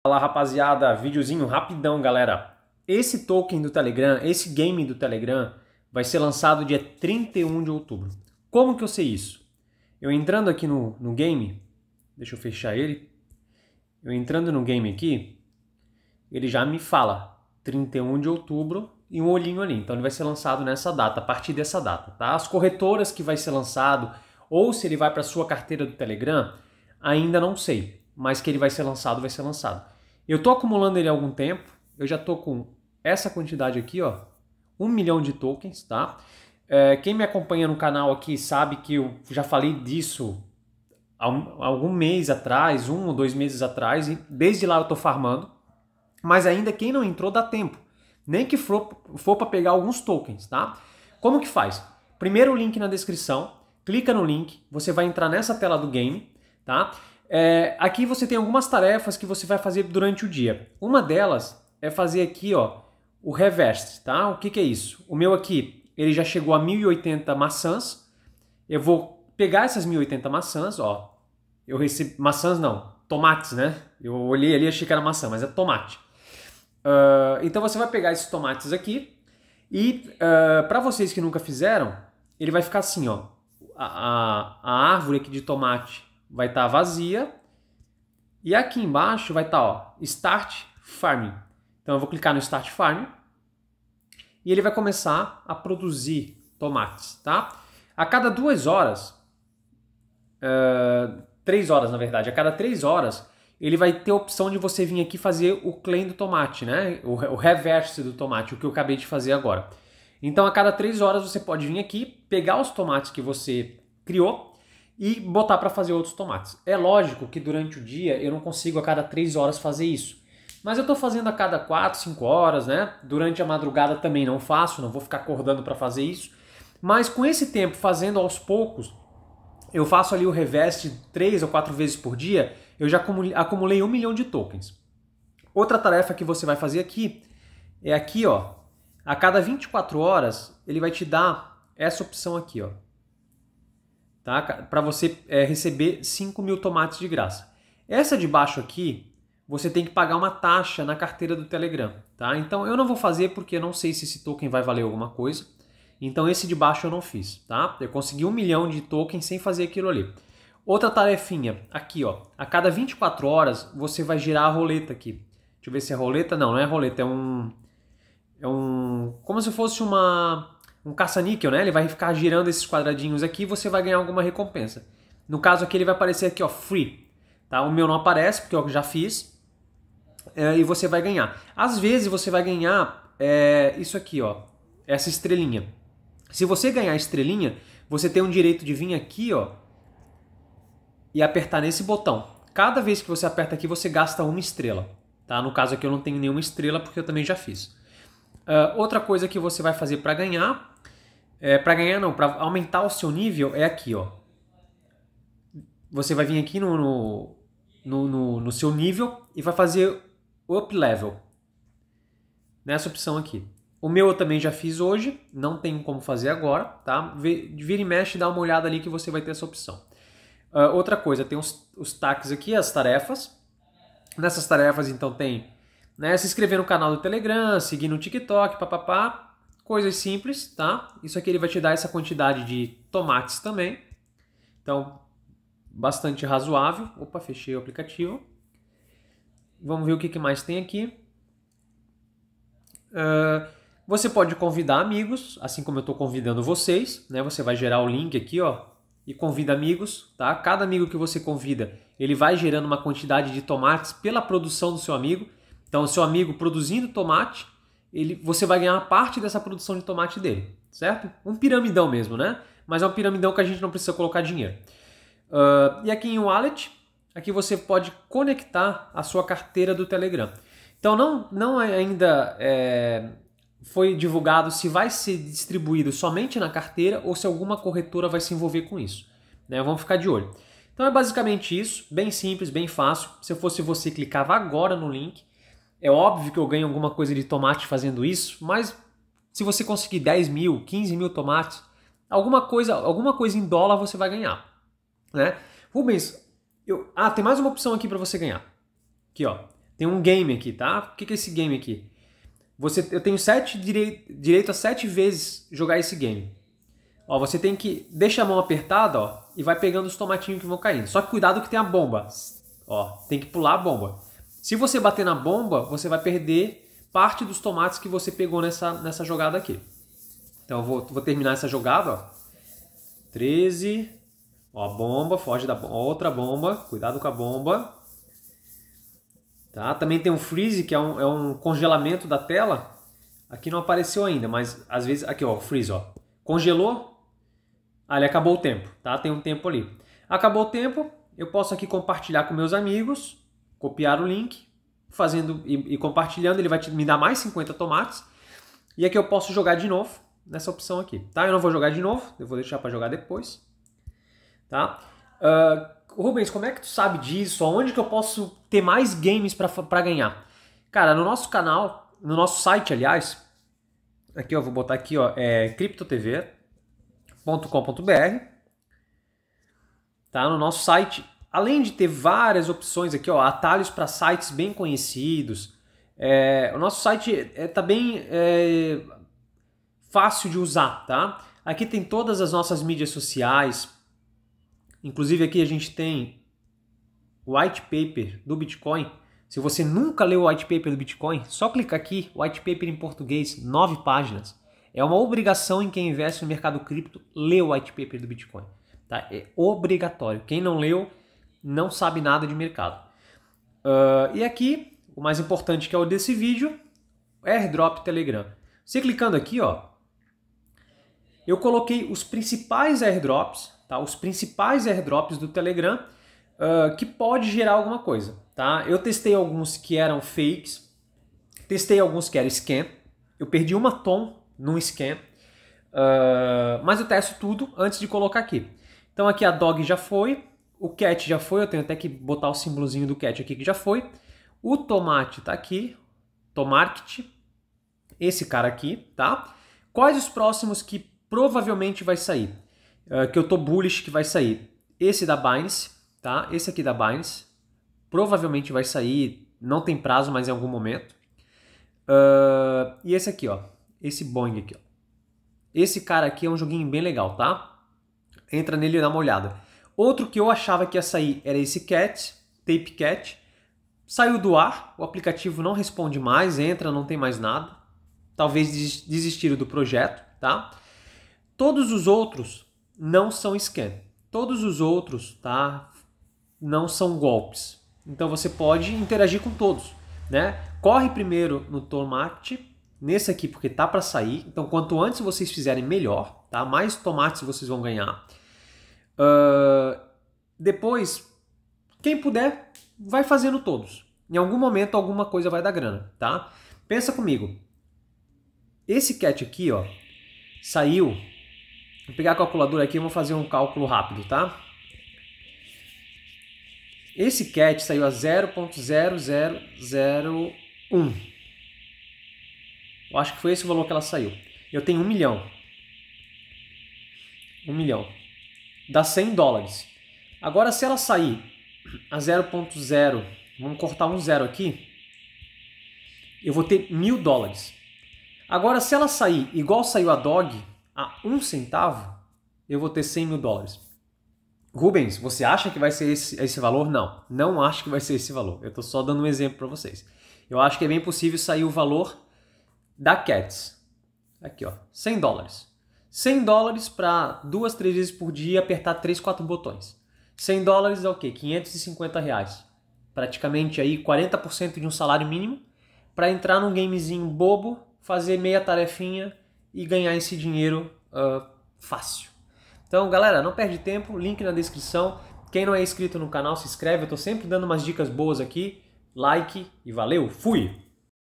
Fala rapaziada, videozinho rapidão galera. Esse token do Telegram, esse game do Telegram vai ser lançado dia 31 de outubro. Como que eu sei isso? Eu entrando aqui no, no game, deixa eu fechar ele. Eu entrando no game aqui, ele já me fala 31 de outubro e um olhinho ali. Então ele vai ser lançado nessa data, a partir dessa data, tá? As corretoras que vai ser lançado ou se ele vai para sua carteira do Telegram, ainda não sei, mas que ele vai ser lançado, vai ser lançado. Eu tô acumulando ele há algum tempo, eu já tô com essa quantidade aqui, ó, um milhão de tokens, tá? É, quem me acompanha no canal aqui sabe que eu já falei disso há, um, algum mês atrás, um ou dois meses atrás, e desde lá eu tô farmando. Mas ainda quem não entrou dá tempo. Nem que for, for para pegar alguns tokens, tá? Como que faz? Primeiro o link na descrição, clica no link, você vai entrar nessa tela do game, tá? É, aqui você tem algumas tarefas que você vai fazer durante o dia. Uma delas é fazer aqui, ó, o reverse, tá? O que, que é isso? O meu aqui, ele já chegou a 1080 maçãs. Eu vou pegar essas 1080 maçãs, ó. Eu recebi maçãs não, tomates, né? Eu olhei ali e achei que era maçã, mas é tomate. Uh, então você vai pegar esses tomates aqui e uh, para vocês que nunca fizeram, ele vai ficar assim, ó. A, a, a árvore aqui de tomate vai estar tá vazia e aqui embaixo vai estar, tá, ó, Start Farming. Então eu vou clicar no Start Farming e ele vai começar a produzir tomates, tá? A cada duas horas, uh, três horas na verdade, a cada três horas ele vai ter a opção de você vir aqui fazer o claim do tomate, né? O, o reverse do tomate, o que eu acabei de fazer agora. Então, a cada três horas você pode vir aqui, pegar os tomates que você criou e botar para fazer outros tomates. É lógico que durante o dia eu não consigo a cada três horas fazer isso. Mas eu estou fazendo a cada quatro, cinco horas, né? Durante a madrugada também não faço, não vou ficar acordando para fazer isso. Mas com esse tempo, fazendo aos poucos, eu faço ali o reverse três ou quatro vezes por dia, eu já acumulei um milhão de tokens. Outra tarefa que você vai fazer aqui é aqui, ó. A cada 24 horas, ele vai te dar essa opção aqui, ó. Tá? Para você é, receber 5 mil tomates de graça. Essa de baixo aqui, você tem que pagar uma taxa na carteira do Telegram. Tá? Então eu não vou fazer porque eu não sei se esse token vai valer alguma coisa. Então esse de baixo eu não fiz. Tá? Eu consegui um milhão de tokens sem fazer aquilo ali. Outra tarefinha, aqui ó, a cada 24 horas você vai girar a roleta aqui. Deixa eu ver se é roleta, não, não é roleta, é um... É um... como se fosse uma... um caça-níquel, né? Ele vai ficar girando esses quadradinhos aqui e você vai ganhar alguma recompensa. No caso aqui ele vai aparecer aqui ó, free, tá? O meu não aparece porque eu já fiz é, e você vai ganhar. Às vezes você vai ganhar é, isso aqui ó, essa estrelinha. Se você ganhar a estrelinha, você tem o direito de vir aqui ó, e apertar nesse botão. Cada vez que você aperta aqui, você gasta uma estrela. Tá? No caso aqui eu não tenho nenhuma estrela porque eu também já fiz. Uh, outra coisa que você vai fazer para ganhar, é, para ganhar não, para aumentar o seu nível é aqui, ó. Você vai vir aqui no, no, no, no, no seu nível e vai fazer up level. Nessa opção aqui. O meu eu também já fiz hoje, não tenho como fazer agora, tá? Vira e mexe, dá uma olhada ali que você vai ter essa opção. Uh, outra coisa, tem os, os taques aqui, as tarefas. Nessas tarefas, então, tem né, se inscrever no canal do Telegram, seguir no TikTok, papapá. Coisas simples, tá? Isso aqui ele vai te dar essa quantidade de tomates também. Então, bastante razoável. Opa, fechei o aplicativo. Vamos ver o que, mais tem aqui. Uh, você pode convidar amigos, assim como eu estou convidando vocês. Né? Você vai gerar o link aqui, ó, e convida amigos, tá? Cada amigo que você convida, ele vai gerando uma quantidade de tomates pela produção do seu amigo. Então, seu amigo produzindo tomate, ele, você vai ganhar parte dessa produção de tomate dele, certo? Um piramidão mesmo, né? Mas é um piramidão que a gente não precisa colocar dinheiro. Uh, e aqui em Wallet, aqui você pode conectar a sua carteira do Telegram. Então, não, não é ainda é, foi divulgado se vai ser distribuído somente na carteira ou se alguma corretora vai se envolver com isso. Né? Vamos ficar de olho. Então é basicamente isso, bem simples, bem fácil. Se fosse você, clicava agora no link. É óbvio que eu ganho alguma coisa de tomate fazendo isso, mas se você conseguir 10 mil, 15 mil tomates, alguma coisa, alguma coisa em dólar você vai ganhar. Né? Rubens, eu... ah, tem mais uma opção aqui para você ganhar. Aqui, ó. tem um game aqui, tá? O que é esse game aqui? Você, eu tenho sete direi, direito a sete vezes jogar esse game. Ó, você tem que deixa a mão apertada, ó, e vai pegando os tomatinhos que vão caindo. Só que cuidado que tem a bomba. Ó, tem que pular a bomba. Se você bater na bomba, você vai perder parte dos tomates que você pegou nessa, nessa jogada aqui. Então eu vou, vou terminar essa jogada, ó. 13. Ó, a bomba, foge da bomba. Outra bomba, cuidado com a bomba. Tá? Também tem um freeze, que é um, é um congelamento da tela. Aqui não apareceu ainda, mas às vezes... Aqui, ó, freeze, ó. Congelou, Ali acabou o tempo, tá? Tem um tempo ali. Acabou o tempo, eu posso aqui compartilhar com meus amigos, copiar o link, fazendo e, e compartilhando, ele vai te, me dar mais 50 tomates. E aqui eu posso jogar de novo nessa opção aqui, tá? Eu não vou jogar de novo, eu vou deixar para jogar depois, tá? Uh, Rubens, como é que tu sabe disso? Onde que eu posso ter mais games para ganhar? Cara, no nosso canal, no nosso site, aliás, aqui eu vou botar aqui, ó, é Cripto TV, com.br Tá? No nosso site, além de ter várias opções aqui, ó, atalhos para sites bem conhecidos, é, o nosso site está é, tá bem é, fácil de usar, tá? Aqui tem todas as nossas mídias sociais, inclusive aqui a gente tem o white paper do Bitcoin. Se você nunca leu o white paper do Bitcoin, só clica aqui, white paper em português, nove páginas. É uma obrigação em quem investe no mercado cripto ler o white paper do Bitcoin. Tá? É obrigatório. Quem não leu não sabe nada de mercado. Uh, e aqui, o mais importante que é o desse vídeo, AirDrop Telegram. Você clicando aqui, ó, eu coloquei os principais airdrops, tá? Os principais airdrops do Telegram uh, que pode gerar alguma coisa, tá? Eu testei alguns que eram fakes, testei alguns que eram scam. Eu perdi uma tom num scan. Uh, mas eu testo tudo antes de colocar aqui. Então aqui a dog já foi, o cat já foi, eu tenho até que botar o símbolozinho do cat aqui que já foi. O tomate está aqui, tomate, esse cara aqui, tá? Quais os próximos que provavelmente vai sair? Uh, que eu tô bullish que vai sair. Esse da Binance, tá? Esse aqui da Binance, provavelmente vai sair, não tem prazo, mas em algum momento. Uh, e esse aqui, ó, esse Boeing aqui. Ó. Esse cara aqui é um joguinho bem legal, tá? Entra nele e dá uma olhada. Outro que eu achava que ia sair era esse Cat, Tape Cat. Saiu do ar, o aplicativo não responde mais, entra, não tem mais nada. Talvez desistiram do projeto, tá? Todos os outros não são scam. Todos os outros, tá? Não são golpes. Então você pode interagir com todos, né? Corre primeiro no Tomate, nesse aqui porque tá para sair. Então, quanto antes vocês fizerem, melhor, tá? Mais tomates vocês vão ganhar. Uh, depois, quem puder, vai fazendo todos. Em algum momento, alguma coisa vai dar grana, tá? Pensa comigo. Esse cat aqui, ó, saiu. Vou pegar a calculadora aqui e vou fazer um cálculo rápido, tá? Esse cat saiu a 0.0001 eu acho que foi esse o valor que ela saiu. Eu tenho um milhão. Um milhão. Dá 100 dólares. Agora, se ela sair a 0.0, vamos cortar um zero aqui, eu vou ter mil dólares. Agora, se ela sair igual saiu a Dog, a um centavo, eu vou ter 100 mil dólares. Rubens, você acha que vai ser esse, esse valor? Não, não acho que vai ser esse valor. Eu estou só dando um exemplo para vocês. Eu acho que é bem possível sair o valor da Cats. Aqui, ó, 100 dólares. 100 dólares para duas, três vezes por dia apertar três, quatro botões. 100 dólares é o quê? 550 reais. Praticamente aí 40% de um salário mínimo para entrar num gamezinho bobo, fazer meia tarefinha e ganhar esse dinheiro uh, fácil. Então, galera, não perde tempo, link na descrição. Quem não é inscrito no canal, se inscreve. Eu estou sempre dando umas dicas boas aqui. Like e valeu, fui!